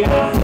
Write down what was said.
Yeah.